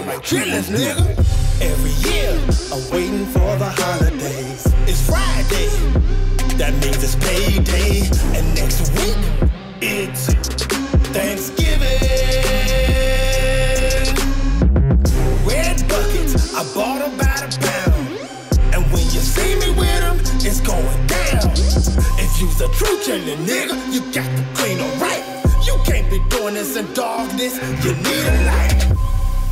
I like chittlin', nigga. Every year, I'm waiting for the holidays. It's Friday, that means it's payday. And next week, it's Thanksgiving. Red buckets, I bought them by the pound. And when you see me with them, it's going down. If you's a true chittlin' nigga, you got to clean them right. You can't be doing this in darkness, you need a light.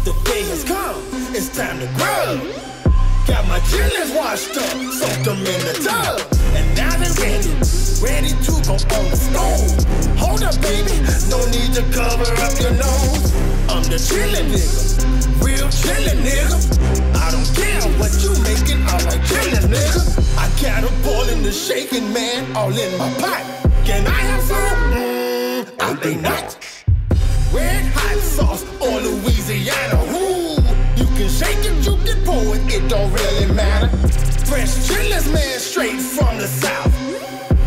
The day has come, it's time to grow. Got my chittlins washed up, soaked them in the tub. And now they're ready, ready to go on the stove. Hold up, baby, no need to cover up your nose. I'm the chittlin' nigga, real chittlin' nigga. I don't care what you making, I like chittlin' nigga. I got a boiling the shaking, man, all in my pot. Can I have some? Mmm, I think not. Red hot sauce or Louisiana. Ooh, you can shake it, you can pour it, it don't really matter. Fresh chillers, man, straight from the south.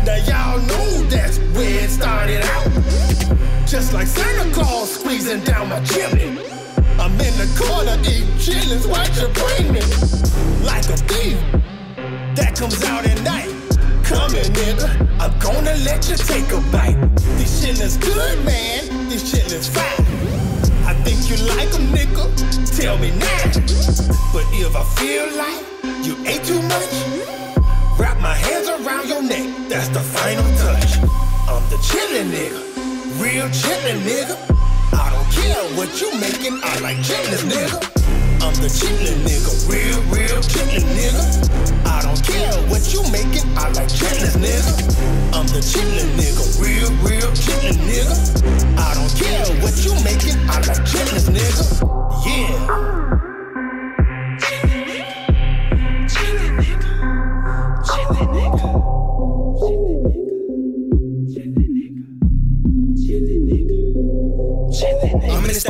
Now y'all know that's where it started out. Just like Santa Claus squeezing down my chimney. I'm in the corner, eat chillers, watch you bring me. Like a thief that comes out at night. Here, nigga. I'm gonna let you take a bite. This shit is good, man. This shit is fine. I think you like them, nigga. Tell me now. But if I feel like you ate too much, wrap my hands around your neck. That's the final touch. I'm the chittlin' nigga. Real chittlin' nigga. I don't care what you making. I like chittlin', nigga. I'm the chittlin' nigga, real, real chittlin' nigga. I don't care what you making, I like chittlin' nigga. I'm the chittlin' nigga, real, real chittlin' nigga.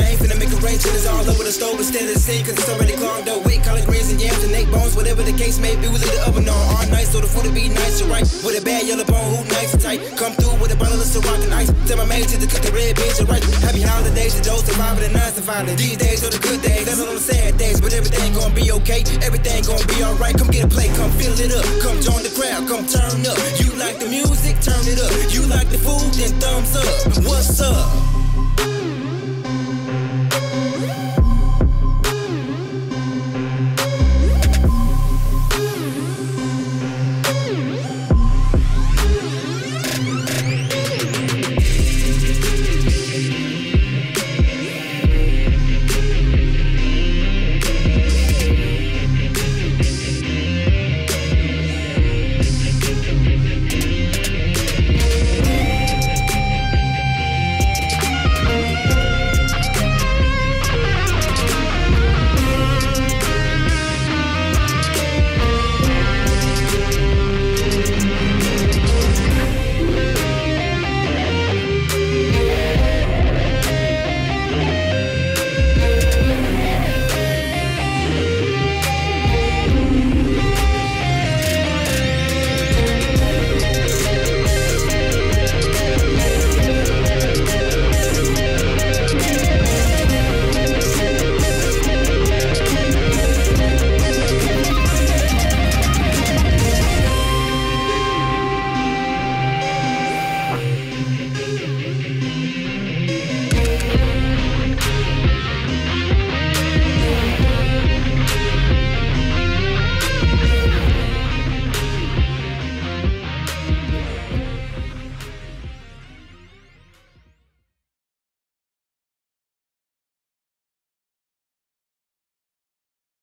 I'm in the stain, finna make it rain it's all over the stove instead of the sink, cause it's already clogged up. Wait, collard greens and yams and neck bones, whatever the case may be. We lit the oven on all night, so the food will be nice and right. With a bad yellow bone, who nice and tight. Come through with a bottle of Ciroc and ice. Tell my maid to cook the red beans and right. Happy holidays, the those surviving and non surviving. These days are the good days, that's on the sad days, but everything gonna be okay. Everything gonna be alright. Come get a plate, come fill it up. Come join the crowd, come turn up. You like the music, turn it up. You like the food, then thumbs up. What's up?